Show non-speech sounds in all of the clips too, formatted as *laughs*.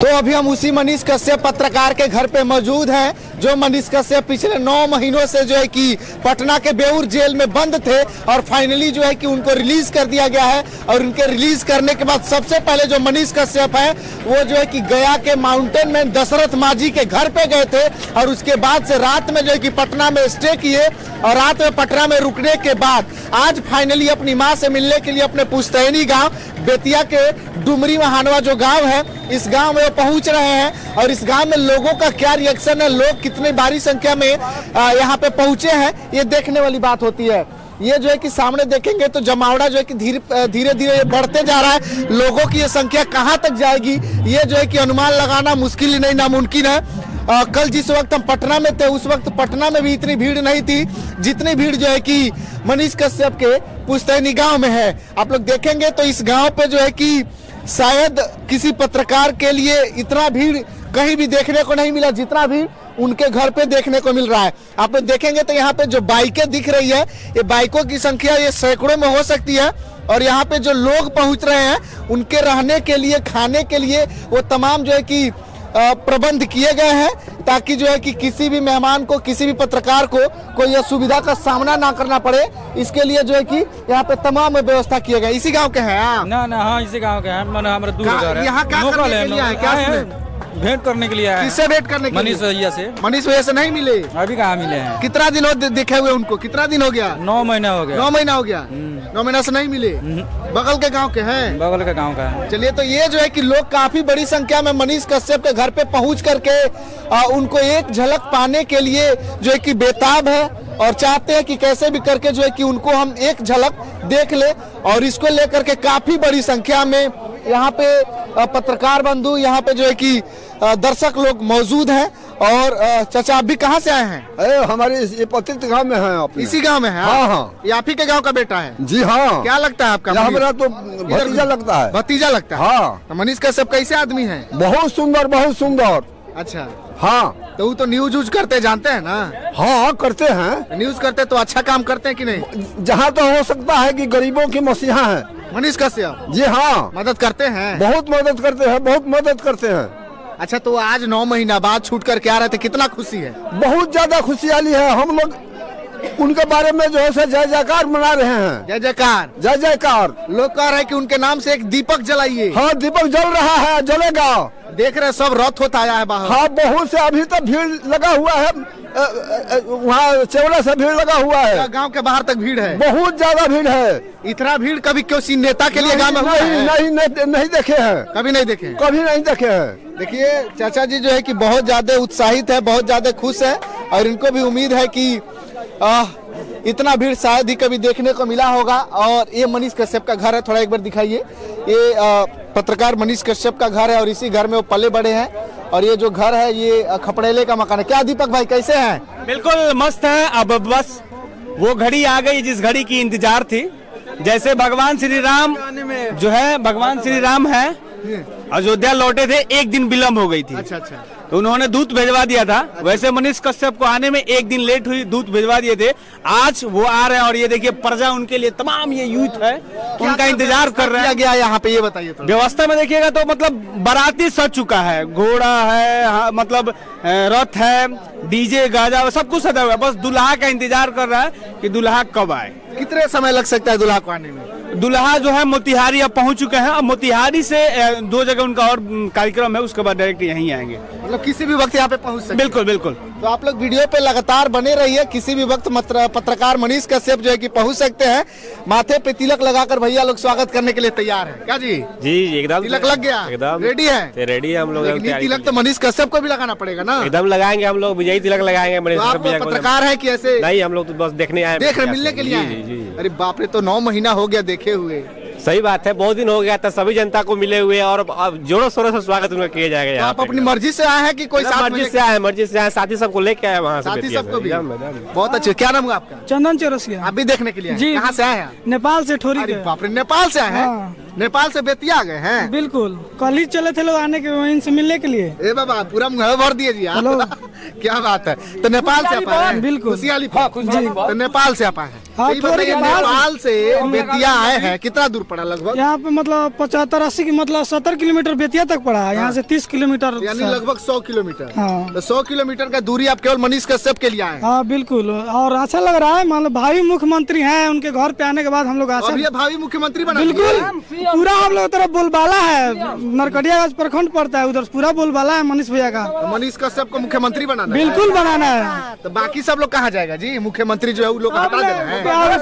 तो अभी हम उसी मनीष कश्यप पत्रकार के घर पे मौजूद हैं, जो मनीष कश्यप पिछले नौ महीनों से जो है कि पटना के बेउर जेल में बंद थे और फाइनली जो है कि उनको रिलीज़ कर दिया गया है। और उनके रिलीज़ करने के बाद सबसे पहले जो मनीष कश्यप है, वो जो है कि गया के माउंटेन में दशरथ माझी के घर पे गए थे और उसके बाद से रात में जो है कि पटना में स्टे किए और रात में पटना में रुकने के बाद आज फाइनली अपनी माँ से मिलने के लिए अपने पुश्तैनी गाँव बेतिया के डुमरी महानवा जो गाँव है, इस गाँव में वो पहुँच रहे हैं और इस गाँव में लोगों का क्या रिएक्शन है? लोग कितनी भारी संख्या में यहाँ पे पहुँचे हैं? ये देखने वाली बात होती है। ये जो है कि सामने देखेंगे तो जमावड़ा जो है कि धीरे धीरे धीरे ये बढ़ते जा रहा है। लोगों की ये संख्या कहाँ तक जाएगी? ये जो है कि अनुमान लगाना मुश्किल ही नहीं नामुमकिन है। आ, कल जिस वक्त हम पटना में थे उस वक्त पटना में भी इतनी भीड़ नहीं थी जितनी भीड़ जो है कि मनीष कश्यप के पुश्तैनी गाँव में है। आप लोग देखेंगे तो इस गाँव पे जो है कि शायद किसी पत्रकार के लिए इतना भीड़ कहीं भी देखने को नहीं मिला, जितना भीड़ उनके घर पे देखने को मिल रहा है। आप लोग देखेंगे तो यहाँ पे जो बाइकें दिख रही है, ये बाइकों की संख्या ये सैकड़ों में हो सकती है, और यहाँ पे जो लोग पहुँच रहे हैं, उनके रहने के लिए, खाने के लिए वो तमाम जो है कि प्रबंध किए गए हैं ताकि जो है कि किसी भी मेहमान को किसी भी पत्रकार को कोई असुविधा का सामना ना करना पड़े। इसके लिए जो है कि यहाँ पे तमाम व्यवस्था किए गए। इसी गाँव के हैं आप ना ना हाँ इसी गाँव के हैं। मैंने हमारे दूर है यहाँ क्या करने है, के लिए? क्या सुने? भेंट करने के लिए आए किससे वेट करने के मनीष भैया से। मनीष भैया से नहीं मिले। अभी कहाँ मिले हैं? कितना दिन हो देखे हुए उनको? कितना दिन हो गया? नौ महीना हो गया। नौ महीना हो गया। नौ महीना से नहीं मिले? बगल के गाँव के हैं। बगल के गाँव का है। चलिए तो ये जो है कि लोग काफ़ी बड़ी संख्या में मनीष कश्यप के घर पे पहुँच करके आ, उनको एक झलक पाने के लिए जो है कि बेताब है और चाहते हैं कि कैसे भी करके जो है कि उनको हम एक झलक देख ले और इसको लेकर के काफ़ी बड़ी संख्या में यहाँ पे पत्रकार बंधु यहाँ पे जो है कि दर्शक लोग मौजूद हैं। और चाचा आप भी कहाँ से आए हैं? अरे हमारे ये पतित गाँव में है आप। इसी गाँव में है हाँ, हाँ। ये आप ही के गाँव का बेटा है? जी हाँ। क्या लगता है आपका? हमारा तो भतीजा लगता है। भतीजा लगता है? हाँ। तो मनीष कश्यप कैसे आदमी है? बहुत सुंदर बहुत सुंदर। अच्छा। हाँ। तो वो तो न्यूज़ यूज़ करते जानते हैं ना? हाँ करते हैं। न्यूज़ करते तो अच्छा काम करते हैं कि नहीं? जहाँ तो हो सकता है कि गरीबों की मसीहा है। मनीष कश्यप जी हाँ। मदद करते हैं? बहुत मदद करते हैं बहुत मदद करते हैं। अच्छा तो आज नौ महीना बाद छूट करके आ रहे थे, कितना खुशी है? बहुत ज़्यादा खुशहाली है। हम लोग उनके बारे में जो है जय जयकार मना रहे हैं। जय जयकार। जय जयकार। लोग कह रहे हैं कि उनके नाम से एक दीपक जलाइए। हाँ दीपक जल रहा है जलेगा। देख रहे सब रथ होता आया है बाहर। हाँ बहुत से अभी तक भीड़ लगा हुआ है। वहाँ चौड़ा से भीड़ लगा हुआ है। गाँव के बाहर तक भीड़ है? बहुत ज़्यादा भीड़ है। इतना भीड़ कभी किसी नेता के लिए गाँव में हुआ नहीं? नहीं नहीं नहीं देखे हैं। कभी नहीं देखे कभी नहीं देखे हैं। देखिए चाचा जी जो है कि बहुत ज़्यादा उत्साहित है बहुत ज़्यादा खुश है और इनको भी उम्मीद है कि आ, इतना भीड़ शायद ही कभी देखने को मिला होगा। और ये मनीष कश्यप का घर है थोड़ा एक बार दिखाइए। ये आ, पत्रकार मनीष कश्यप का घर है और इसी घर में वो पले बड़े हैं। और ये जो घर है ये खपड़ेले का मकान है। क्या दीपक भाई कैसे हैं? बिल्कुल मस्त है। अब बस वो घड़ी आ गई जिस घड़ी की इंतज़ार थी। जैसे भगवान श्री राम जो है भगवान श्री राम है अयोध्या लौटे थे एक दिन विलम्ब हो गई थी। अच्छा अच्छा। तो उन्होंने दूत भेजवा दिया था। वैसे मनीष कश्यप को आने में एक दिन लेट हुई दूत भेजवा दिए थे। आज वो आ रहे हैं और ये देखिए प्रजा उनके लिए तमाम ये यूथ है उनका इंतज़ार कर रहे हैं। गया यहाँ पे ये बताइए व्यवस्था में देखिएगा तो मतलब बाराती सज चुका है। घोड़ा है हाँ, मतलब रथ है डीजे गाजा सब कुछ सजा हुआ है। बस दुल्हा का इंतज़ार कर रहा है कि दुल्हा कब आए। कितने समय लग सकता है दुल्हा को आने में? दुल्हा जो है मोतिहारी अब पहुँच चुके हैं। अब मोतिहारी से दो जगह उनका और कार्यक्रम है उसके बाद डायरेक्ट यहीं आएँगे। मतलब किसी भी वक्त यहाँ पे पहुँच सकते। बिल्कुल बिल्कुल। तो आप लोग वीडियो पे लगातार बने रहिए किसी भी वक्त पत्रकार मनीष कश्यप जो है कि पहुँच सकते हैं। माथे पे तिलक लगाकर भैया लोग स्वागत करने के लिए तैयार है। क्या जी? जी एकदम। तिलक लग गया। एकदम। रेडी है? रेडी है हम लोग। तिलक तो मनीष कश्यप को भी लगाना पड़ेगा ना। एकदम लगाएँगे हम लोग विजयी तिलक लगाएँगे तो पत्रकार है कि ऐसे नहीं हम लोग तो बस देखने आए देख रहे मिलने के लिए अरे बाप रे तो नौ महीना हो गया देखे हुए। सही बात है बहुत दिन हो गया था सभी जनता को मिले हुए और अब जोरों शोरों से स्वागत उनका किया जाएगा तो यहाँ आप अपनी मर्ज़ी से आए हैं कि कोई साथ मर्ज़ी से आए मर्ज़ी से आए साथी सबको लेके आए वहाँ से साथी सबको भी। बहुत अच्छे। क्या नाम हुआ आपका? चंदन चौरसिया। अभी भी देखने के लिए जी। कहाँ से आए हैं नेपाल से ठोरी अरे के बाप रे नेपाल से आए हैं? हाँ। नेपाल से बेतिया गए हैं? बिल्कुल। कल ही चले थे लोग आने के वहीं से मिलने के लिए। ए बाबा पूरा मुँह भर दिए जी आप। हेलो। *laughs* क्या बात है। तो नेपाल से आप आए हैं? बिल्कुल। खुशहाली जी। तो नेपाल से आप आए हैं। हाँ, बात- नेपाल से बेतिया आए हैं कितना दूर पड़ा लगभग? यहाँ पे मतलब पचहत्तर अस्सी की मतलब सत्तर किलोमीटर बेतिया तक पड़ा। है। यहाँ से तीस किलोमीटर यानी लगभग सौ किलोमीटर। हाँ। तो सौ किलोमीटर का दूरी आप केवल मनीष कश्यप के लिए आए हाँ? बिल्कुल। और अच्छा लग रहा है मतलब भावी मुख्यमंत्री हैं उनके घर पे आने के बाद हम लोग अब आशा भावी मुख्यमंत्री बना बिल्कुल। पूरा हम लोग तरफ़ बोलबाला है। नरकटियागंज प्रखंड पड़ता है उधर पूरा बोलबाला है मनीष भैया का। तो मनीष कश्यप को मुख्यमंत्री बनाना बिल्कुल बनाना है। तो बाकी सब लोग कहाँ जाएगा? जी मुख्यमंत्री जो है वो लोग हटा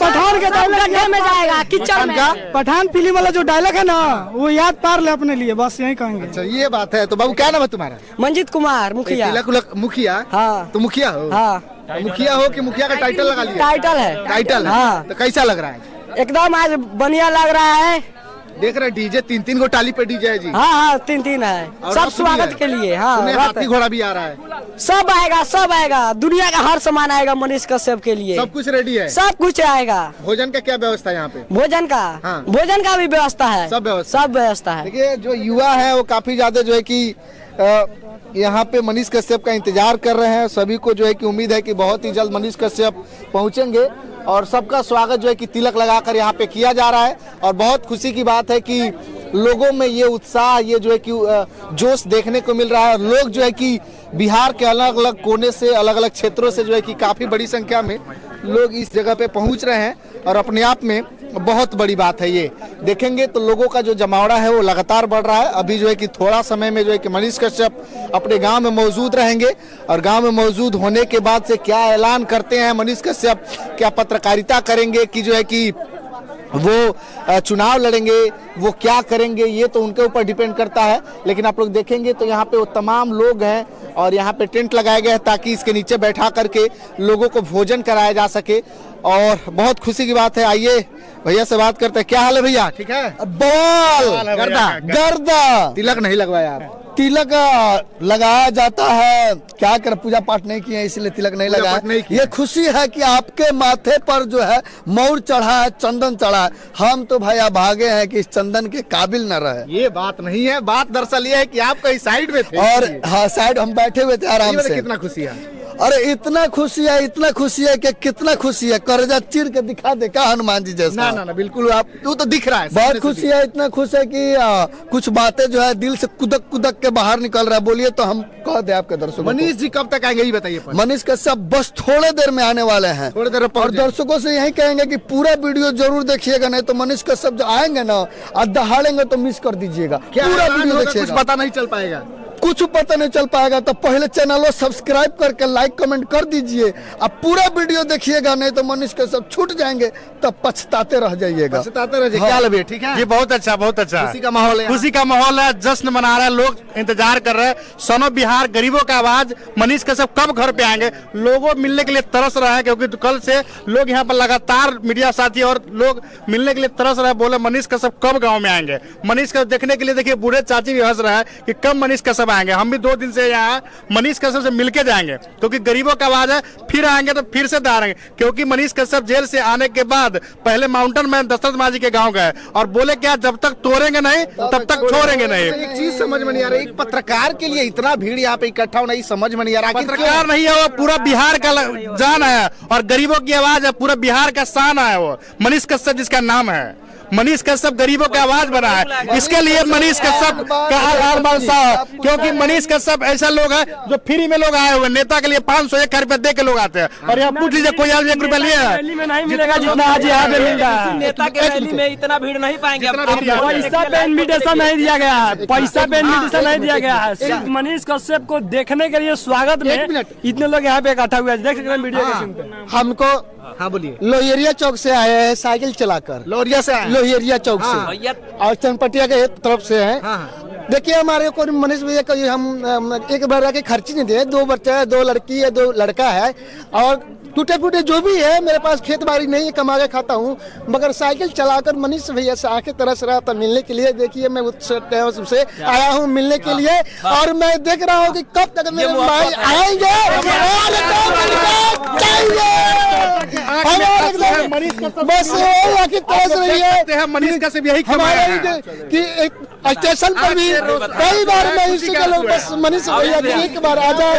पठान के गड्ढे में जाएगा कीचड़ में। पठान फ़िल्म वाला जो डायलॉग है ना वो याद पार ले अपने लिए बस यही कहेंगे। अच्छा ये बात है। तो बाबू क्या नाम है तुम्हारा? मंजित कुमार मुखिया। मुखिया? हाँ। तो मुखिया हो? हाँ। तो मुखिया हो कि मुखिया का टाइटल लगा लिया? टाइटल है। टाइटल हाँ। तो कैसा लग रहा है? एकदम आज बढ़िया लग रहा है। देख रहे डीजे तीन तीन गो टाली पे डीजे है जी। हाँ हाँ तीन तीन है सब स्वागत के लिए हाँ हाथी घोड़ा भी आ रहा है। सब आएगा सब आएगा। दुनिया का हर सामान आएगा मनीष कश्यप के लिए। सब कुछ रेडी है। सब कुछ आएगा। भोजन का क्या व्यवस्था है यहाँ पे? भोजन का? हाँ। भोजन का भी व्यवस्था है। सब व्यवस्था। सब व्यवस्था है। देखिए जो युवा है वो काफ़ी ज़्यादा जो है की यहाँ पे मनीष कश्यप का इंतज़ार कर रहे हैं। सभी को जो है कि उम्मीद है कि बहुत ही जल्द मनीष कश्यप पहुँचेंगे। और सबका स्वागत जो है कि तिलक लगाकर यहाँ पे किया जा रहा है। और बहुत खुशी की बात है कि लोगों में ये उत्साह, ये जो है कि जोश देखने को मिल रहा है। और लोग जो है कि बिहार के अलग अलग कोने से अलग अलग क्षेत्रों से जो है कि काफ़ी बड़ी संख्या में लोग इस जगह पे पहुँच रहे हैं और अपने आप में बहुत बड़ी बात है ये। देखेंगे तो लोगों का जो जमावड़ा है वो लगातार बढ़ रहा है। अभी जो है कि थोड़ा समय में जो है कि मनीष कश्यप अपने गाँव में मौजूद रहेंगे और गाँव में मौजूद होने के बाद से क्या ऐलान करते हैं मनीष कश्यप? क्या पत्रकारिता करेंगे कि जो है कि वो चुनाव लड़ेंगे, वो क्या करेंगे, ये तो उनके ऊपर डिपेंड करता है। लेकिन आप लोग देखेंगे तो यहाँ पे वो तमाम लोग हैं और यहाँ पे टेंट लगाए गए हैं ताकि इसके नीचे बैठा करके लोगों को भोजन कराया जा सके। और बहुत खुशी की बात है आइए भैया से बात करते हैं। क्या हाल है भैया? ठीक है? बॉल गर्दा गर्दा! तिलक नहीं लगवाया आप। तिलक लगाया जाता है। क्या कर पूजा पाठ नहीं किए इसलिए तिलक नहीं लगाया। नहीं ये खुशी है कि आपके माथे पर जो है मौर चढ़ा है चंदन चढ़ा है। हम तो भाई भागे हैं कि इस चंदन के काबिल न रहे। ये बात नहीं है बात दरअसल ये है कि आप कहीं साइड में थे। और हाँ साइड हम बैठे हुए थे आराम से। कितना खुशी है? अरे इतना खुशी है इतना खुशी है कि कितना खुशी है। कर्जा चीर के दिखा दे क्या हनुमान जी जैसा? ना ना ना बिल्कुल आप वो तो दिख रहा है बहुत खुशी है इतना खुश है कि आ, कुछ बातें जो है दिल से कुदक कुदक के बाहर निकल रहा है। बोलिए तो हम कह दे आपके दर्शकों मनीष जी कब तक आएँगे ये बताइए। मनीष कश्यप बस थोड़े देर में आने वाले हैं। थोड़ी देर और दर्शकों से यही कहेंगे कि पूरा वीडियो ज़रूर देखिएगा नहीं तो मनीष कश्यप जो आएँगे ना और दहाड़ेंगे तो मिस कर दीजिएगा। पूरा वीडियो देखिएगा। पता नहीं चल पाएगा। कुछ पता नहीं चल पाएगा तो पहले चैनल को सब्सक्राइब करके लाइक कमेंट कर दीजिए। अब पूरा वीडियो देखिएगा नहीं तो मनीष सब छूट जाएँगे तब पछताते रह जाइएगा। पछताते रह जाइए। हाँ। क्या लगे ठीक है? जी बहुत अच्छा बहुत अच्छा। खुशी का माहौल है खुशी का माहौल है जश्न मना रहे हैं लोग इंतज़ार कर रहे हैं। सनो बिहार गरीबों का आवाज़ मनीष के सब कब घर पे आएँगे? लोगों मिलने के लिए तरस रहा है क्योंकि कल से लोग यहाँ पर लगातार मीडिया साथी और लोग मिलने के लिए तरस रहे बोले मनीष कश्यप कब गाँव में आएँगे? मनीष कश्यप देखने के लिए देखिए बूढ़े चाची भी हंस रहा है कि कब मनीष कश्यप आएँगे। हम भी दो दिन से यहाँ मनीष कश्यप से मिलके जाएँगे। क्योंकि तो गरीबों का आवाज़ है फिर आएँगे तो फिर से दारेंगे क्योंकि मनीष कश्यप जेल से आने के बाद पहले माउंटेन मैन दशरथ मांझी के गाँव गए। और बोले क्या जब तक तोड़ेंगे नहीं तब तक छोड़ेंगे नहीं। एक चीज़ समझ में नहीं आ रहा एक पत्रकार के लिए इतना भीड़ यहाँ पे इकट्ठा होना समझ में नहीं आ रहा पत्रकार नहीं है वो पूरा बिहार का जान है। और गरीबों की आवाज़ है पूरा बिहार का शान है वो। मनीष कश्यप जिसका नाम है। मनीष कश्यप गरीबों की आवाज़ बना है। इसके लिए मनीष कश्यप का आभार मानता है क्योंकि मनीष कश्यप ऐसा लोग है जो फ्री में लोग आए हुए नेता के लिए पाँच सौ एक रुपया दे के लोग आते हैं। और यहाँ पूछ लीजिए कोई आदमी एक रुपया लिए है? नहीं मिलेगा जितना आज यहाँ पे मिल रहा है। नेता के रैली में इतना भीड़ नहीं पाएँगे। पैसा पे इन्विटेशन नहीं दिया गया है। पैसा पे इन्विटेशन नहीं दिया गया है। सिर्फ़ मनीष कश्यप को देखने के लिए स्वागत में इतने लोग यहाँ पे इकट्ठा हुए हैं। देख सकते हैं वीडियो पे हमको हाँ बोलिए। लोहियरिया चौक से आए हैं साइकिल चलाकर। लोरिया से आए हैं। लोहियरिया चौक हाँ। से और चनपटिया के तरफ़ से है। हाँ, हाँ। देखिए हमारे को मनीष भैया को हम एक बार के खर्ची नहीं दे दो बच्चा है दो लड़की है दो लड़का है। और टूटे फूटे जो भी है मेरे पास खेत बाड़ी नहीं है कमा के खाता हूँ। मगर साइकिल चलाकर मनीष भैया से आके तरस रहा था मिलने के लिए। देखिए मैं उत्सव से आया हूँ मिलने के लिए। और मैं देख रहा हूँ कि कब तक मेरे भाई आएँगे। बस है। कि तरस रही है। हैं मनीष कश्यप यही हमारा कि एक स्टेशन पर भी कई बार मैं बस मनीष भैया एक बार आ जाए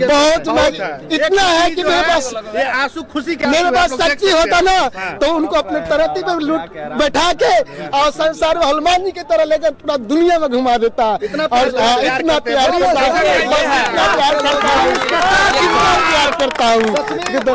बहुत इतना है कि मेरे पास आँसू खुशी के मेरे पास शक्ति होता ना तो उनको अपने तरती पे लूट बैठा के और संसार में हनुमान जी की तरह लेकर पूरा दुनिया में घुमा देता। और हाँ, इतना प्यार करता हूँ। इतना प्यार करता हूँ। इतना प्यार करता हूँ।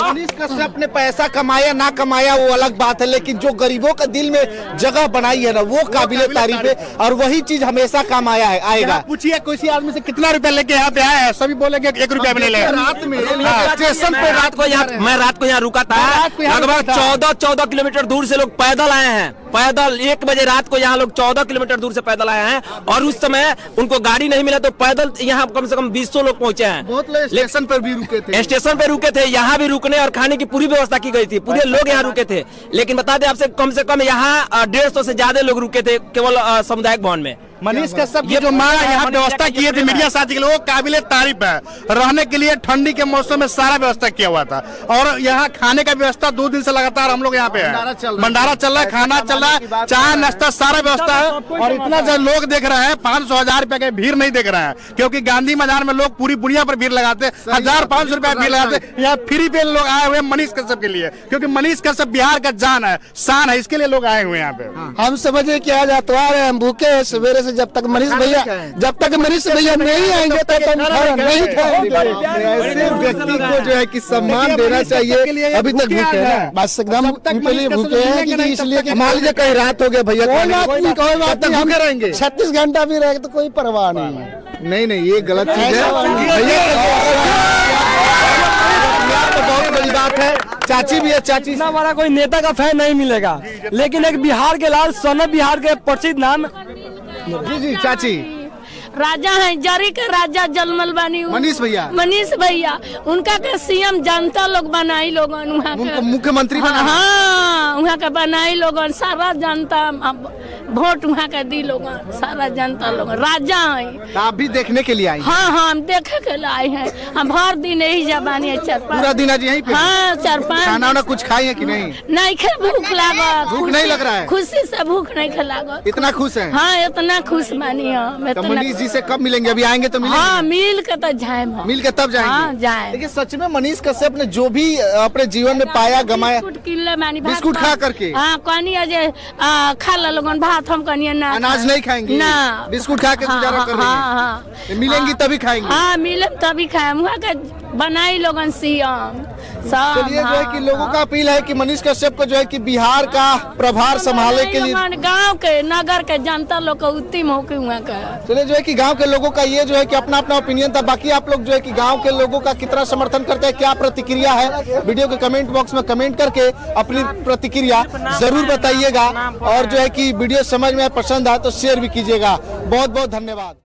मनीष कश्यप ने पैसा कमाया ना कमाया वो अलग बात है लेकिन जो गरीबों के दिल में जगह बनाई है ना वो काबिल तारीफ़ है और वही चीज़ हमेशा काम आया है आएगा। पूछिए किसी आदमी से कितना रुपया लेके यहाँ पे आया है? सभी बोलेंगे एक रुपया भी नहीं रात में स्टेशन पे रात को यहाँ मैं रात को यहाँ रुका था। रात को यहाँ लगभग चौदह चौदह किलोमीटर दूर से लोग पैदल आए हैं। पैदल एक बजे रात को यहाँ लोग चौदह किलोमीटर दूर से पैदल आए हैं और उस समय उनको गाड़ी नहीं मिला तो पैदल यहाँ कम से कम बीस सौ लोग पहुँचे हैं। बहुत स्टेशन पर भी रुके थे। स्टेशन पर रुके थे यहाँ भी रुकने और खाने की पूरी व्यवस्था की गई थी। पूरे लोग यहाँ रुके थे। लेकिन बता दें आपसे कम से कम यहाँ डेढ़ सौ ज़्यादा लोग रुके थे केवल सामुदायिक भवन में। मनीष कश्यप की जो माँ यहाँ व्यवस्था किए थे मीडिया साथी के लिए वो काबिल तारीफ़ है। रहने के लिए ठंडी के मौसम में सारा व्यवस्था किया हुआ था। और यहाँ खाने का व्यवस्था दो दिन से लगातार हम लोग यहाँ पे है। भंडारा चल रहा है। खाना चल रहा है चाय नाश्ता सारा व्यवस्था है। और इतना जो लोग देख रहे हैं पाँच सौ हज़ार रुपए के भीड़ नहीं देख रहे हैं। क्योंकि गांधी मैदान में लोग पूरी दुनिया पर भीड़ लगाते हैं। हज़ार पाँच सौ रुपया भीड़ लगाते हैं। यहाँ फ्री पे लोग आए हुए मनीष कश्यप के लिए। क्योंकि मनीष कश्यप बिहार का जान है शान है इसके लिए लोग आए हुए यहाँ पे। हम समझे की आज आतवार है हम भूखे हैं सवेरे से जब तक मनीष भैया जब तक मनीष भैया नहीं आएँगे तब तक नहीं ऐसे व्यक्ति को जो है कि सम्मान देना चाहिए अभी तक भूखे हैं बस एकदम उनके लिए भूखे हैं इसलिए मान लीजिए कहीं रात हो गया भैया कोई बात नहीं कोई बात नहीं भूखे रहेंगे। छत्तीस घंटा भी रहेगा तो कोई परवाह नहीं है। नहीं नहीं ये गलत चीज़ है। भैया तो बहुत बड़ी बात है। चाची भी है चाची। इतना बड़ा कोई नेता का फ़ैन नहीं मिलेगा। लेकिन एक बिहार के लाल सोना बिहार के प्रसिद्ध नाम जी जी चाची राजा है जरी के राजा जलमल बानी मनीष भैया। मनीष भैया उनका के सीएम जनता लोग बनाई के मुख्यमंत्री बना है। हाँ वहाँ का बनाई लोग सारा जनता वोट वहाँ के दी लोग सारा जनता लोग राजा है। तो आप भी देखने के लिए आई हैं। हाँ हम देखे के लाए हैं। हम भर दिन यही जबानी है चार पूरा दिन आज यहीं हाँ चार पाँच खाना वाना कुछ खाई है कि नहीं? नहीं खे भूख लागत भूख नहीं लग रहा है? खुशी से भूख नहीं खे लागत इतना खुश है? हाँ इतना खुश बानी हम तो मनीष जी से कब मिलेंगे? अभी आएँगे तो हाँ मिल के तो जाए मिल के तब जाएँगे? हाँ जाए देखिए सच में मनीष कश्यप ने जो भी अपने जीवन में पाया गमाया बिस्कुट मानी खा- करके? हाँ कहनी खा ला लोगन भात हम कहिए ना अनाज नहीं खाएँगे? ना। बिस्कुट खा के हाँ, गुजारा कर हाँ हाँ। मिलेंगी तभी खाएँगे। हाँ मिले तभी खाए वहाँ के बनाई लोगन सीएम चलिए जो है कि लोगों का अपील है कि मनीष कश्यप को जो है कि बिहार का प्रभार संभालने के लिए गाँव के नगर के जनता लोग के उत्तम हो। के चलिए जो है कि गाँव के लोगों का ये जो है कि अपना अपना ओपिनियन था। बाकी आप लोग जो है कि गाँव के लोगों का कितना समर्थन करते हैं क्या प्रतिक्रिया है? वीडियो के कमेंट बॉक्स में कमेंट करके अपनी प्रतिक्रिया ज़रूर बताइएगा। और जो है की वीडियो समझ में पसंद आए तो शेयर भी कीजिएगा। बहुत बहुत धन्यवाद।